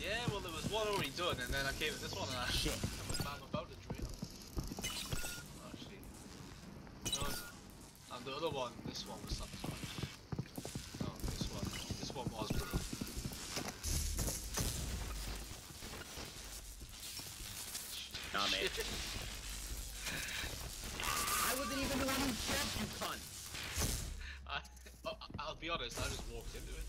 Yeah, well there was one already done and then I came to this one and I shit. I'm about to drill. Oh shit. No, and the other one, this one was satisfying. No, this one. This one was brilliant. Nah, mate. I wasn't even the running check, you cunt! I, I'll be honest, I just walked into it.